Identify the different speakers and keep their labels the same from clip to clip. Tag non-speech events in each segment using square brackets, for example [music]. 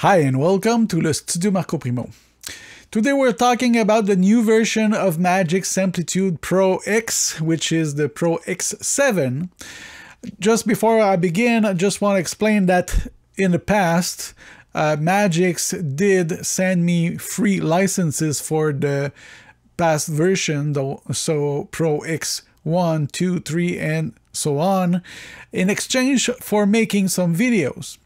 Speaker 1: Hi and welcome to Le Studio Marco Primeau. Today we're talking about the new version of Magix Samplitude Pro X, which is the Pro X7. Just before I begin, I just want to explain that in the past, uh, Magix did send me free licenses for the past version, though, so Pro X 1, 2, 3, and so on, in exchange for making some videos.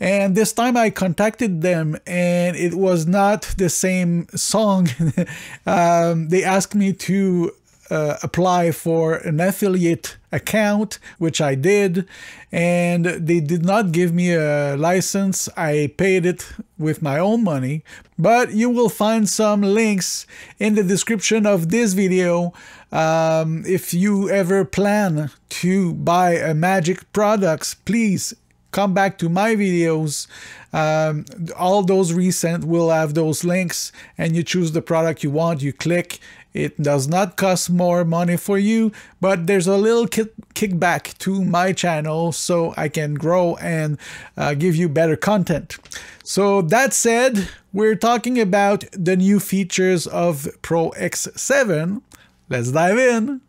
Speaker 1: And this time I contacted them and it was not the same song. [laughs] um, they asked me to uh, apply for an affiliate account, which I did, and they did not give me a license. I paid it with my own money, but you will find some links in the description of this video um, if you ever plan to buy a Magix products, please come back to my videos. Um, all those recent will have those links and you choose the product you want, you click. It does not cost more money for you, but there's a little kick kickback to my channel so I can grow and uh, give you better content. So that said, we're talking about the new features of Pro X7. Let's dive in.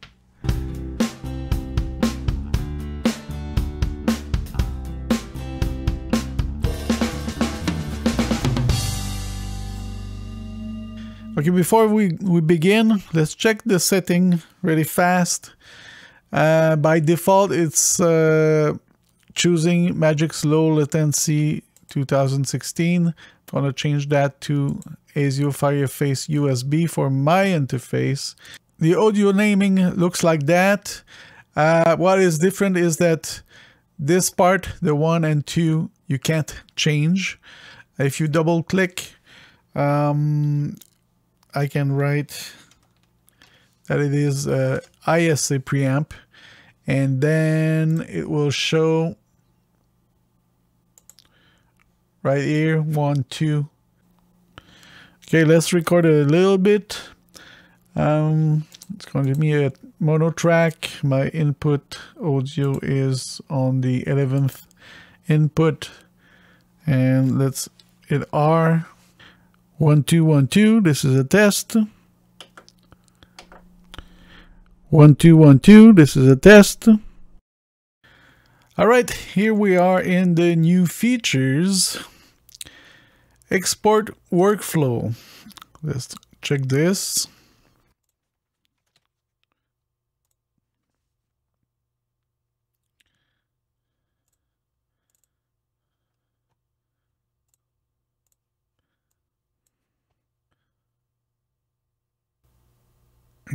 Speaker 1: Okay, before we, we begin, let's check the setting really fast. Uh, by default, it's uh, choosing Magix Low Latency 2016. I'm going to change that to ASIO Fireface USB for my interface. The audio naming looks like that. Uh, what is different is that this part, the 1 and 2, you can't change. If you double click, um, I can write that it is a ISA preamp and then it will show right here one two. Okay let's record a little bit. Um, it's going to be a mono track. My input audio is on the 11th input and let's hit R one, two, one, two. This is a test. One, two, one, two. This is a test. All right, here we are in the new features. Export workflow. Let's check this.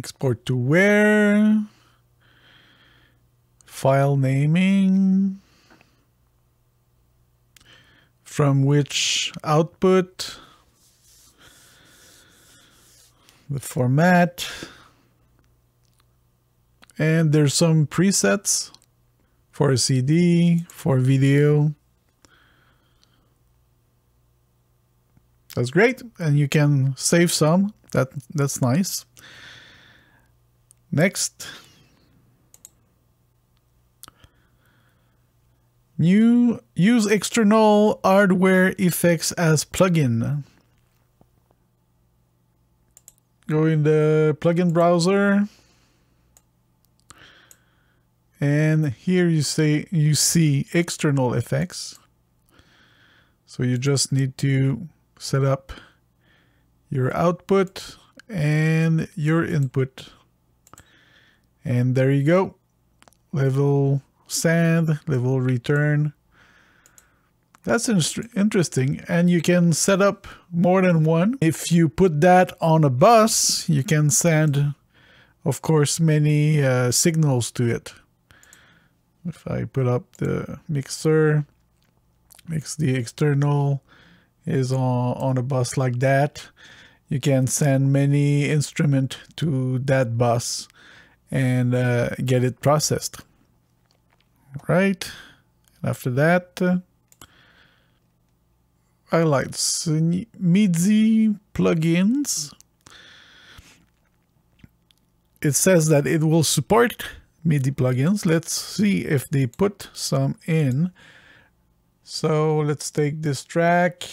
Speaker 1: Export to where, file naming, from which output, the format, and there's some presets for a CD, for video. That's great, and you can save some. That that's nice. Next. New use external hardware effects as plugin. Go in the plugin browser. And here you say you see external effects. So you just need to set up your output and your input. And there you go. Level send, level return. That's interesting. And you can set up more than one. If you put that on a bus, you can send, of course, many uh, signals to it. If I put up the mixer, mix the external is on, on a bus like that. You can send many instrument to that bus and uh, get it processed. Right. After that, uh, highlights MIDI plugins. It says that it will support MIDI plugins. Let's see if they put some in. So let's take this track.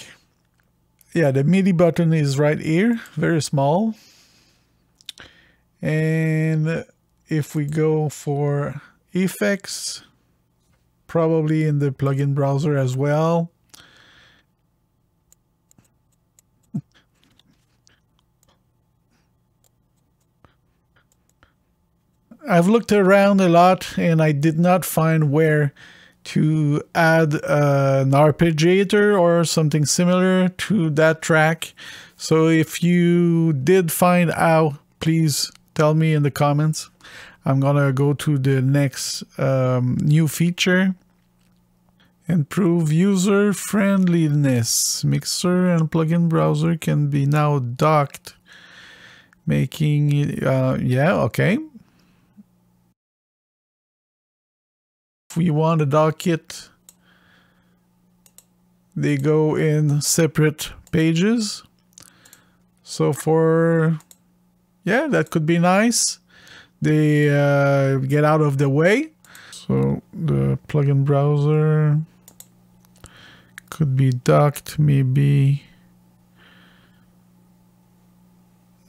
Speaker 1: Yeah, the MIDI button is right here, very small. And if we go for effects, probably in the plugin browser as well. I've looked around a lot and I did not find where to add uh, an arpeggiator or something similar to that track. So if you did find out, please tell me in the comments. I'm gonna go to the next um, new feature. Improve user friendliness. Mixer and plugin browser can be now docked. Making it, uh, yeah, okay. If we want to dock it, they go in separate pages. So for, yeah, that could be nice they uh, get out of the way. So the plugin browser could be docked maybe.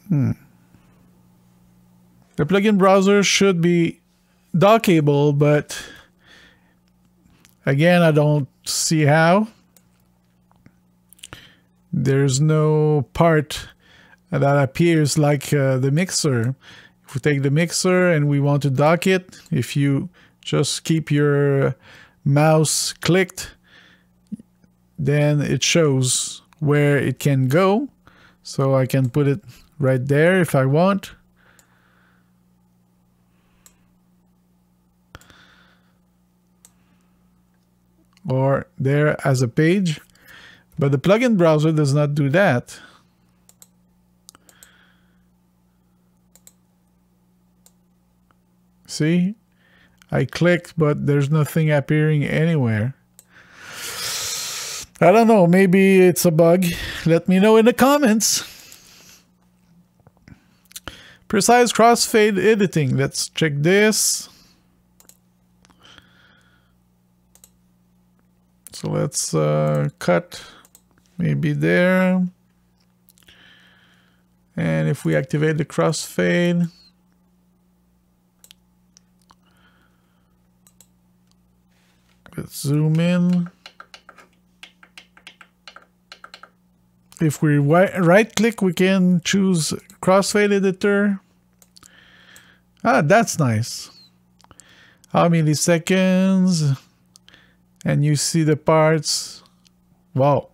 Speaker 1: Hmm. The plugin browser should be dockable, but again, I don't see how. There's no part that appears like uh, the mixer. If we take the mixer and we want to dock it, if you just keep your mouse clicked, then it shows where it can go. So I can put it right there if I want. Or there as a page. But the plugin browser does not do that. See? I clicked, but there's nothing appearing anywhere. I don't know. Maybe it's a bug. Let me know in the comments. Precise crossfade editing. Let's check this. So let's uh, cut maybe there. And if we activate the crossfade, zoom in. If we right click, we can choose crossfade editor. Ah, that's nice. How many seconds? And you see the parts. Wow.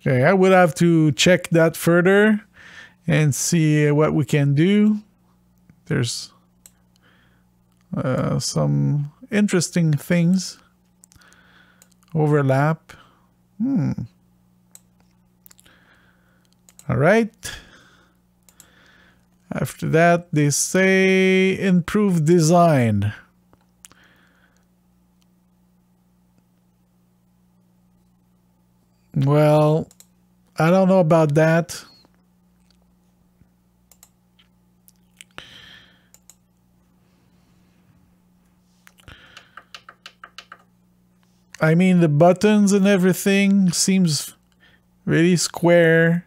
Speaker 1: Okay, I would have to check that further and see what we can do. There's uh, some interesting things. Overlap. Hmm. All right. After that, they say improve design. Well, I don't know about that. I mean, the buttons and everything seems really square.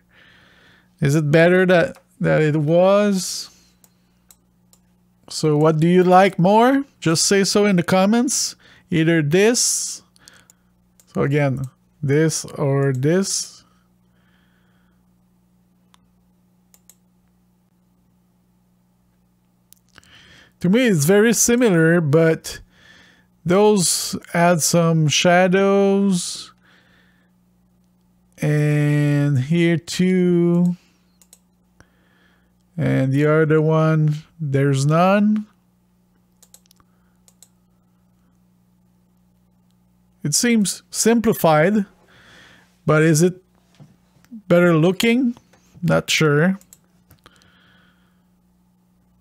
Speaker 1: Is it better that, that it was? So what do you like more? Just say so in the comments. Either this. So again, this or this. To me, it's very similar, but those add some shadows. And here too. And the other one, there's none. It seems simplified. But is it better looking? Not sure.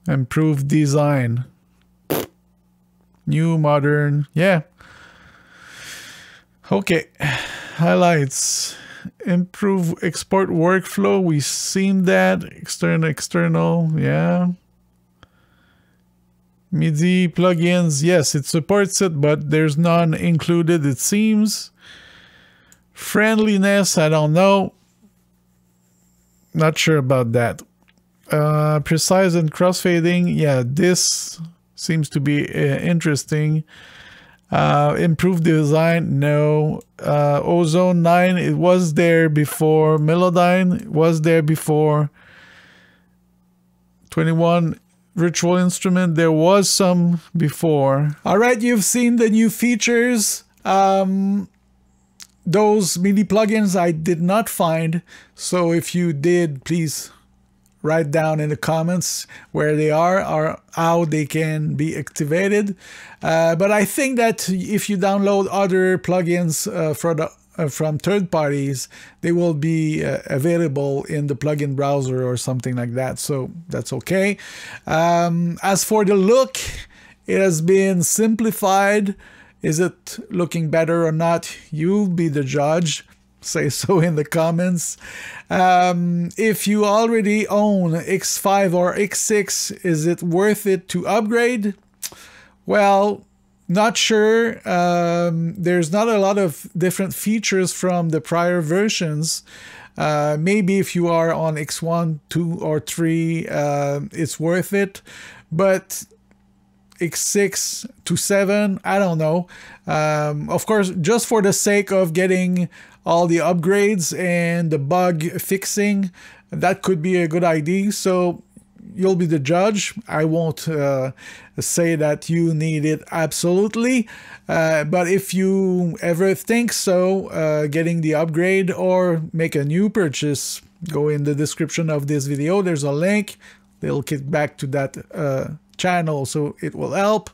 Speaker 1: Improved design. New, modern. Yeah. Okay. Highlights. improve export workflow. We've seen that. External, external, yeah. MIDI plugins, yes, it supports it, but there's none included, it seems. Friendliness, I don't know. Not sure about that. Uh, precise and crossfading, yeah, this seems to be uh, interesting. Uh, improved design, no. Uh, Ozone 9, it was there before. Melodyne was there before. 21 virtual instrument, there was some before. All right, you've seen the new features. Um, those MIDI plugins I did not find. So if you did, please write down in the comments where they are or how they can be activated. Uh, but I think that if you download other plugins uh, for the, uh, from third parties, they will be uh, available in the plugin browser or something like that. So that's okay. Um, as for the look, it has been simplified. Is it looking better or not? You'll be the judge say so [laughs] in the comments. Um, if you already own X5 or X6, is it worth it to upgrade? Well, not sure. Um, there's not a lot of different features from the prior versions. Uh, maybe if you are on X1, 2, or 3, uh, it's worth it. But X6 to 7, I don't know. Um, of course, just for the sake of getting all the upgrades and the bug fixing, that could be a good idea. So you'll be the judge. I won't uh, say that you need it absolutely, uh, but if you ever think so, uh, getting the upgrade or make a new purchase, go in the description of this video. There's a link. They'll kick back to that uh, channel so it will help.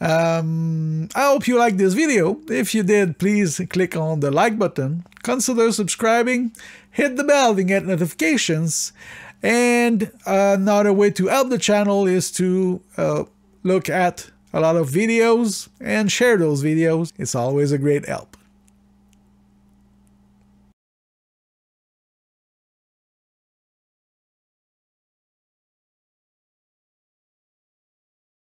Speaker 1: Um, I hope you liked this video. If you did, please click on the like button, consider subscribing, hit the bell to get notifications, and another way to help the channel is to uh, look at a lot of videos and share those videos. It's always a great help.